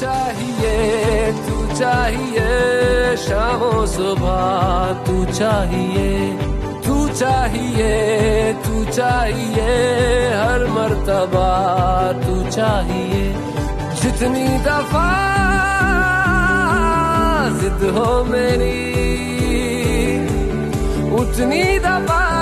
चाहिए, तू चाहिए, शामों सुबह, तू चाहिए तू चाहिए तू चाहिए, हर मर्तबा, तू चाहिए। जितनी दफ़ा जिद हो मेरी, उतनी दफ़ा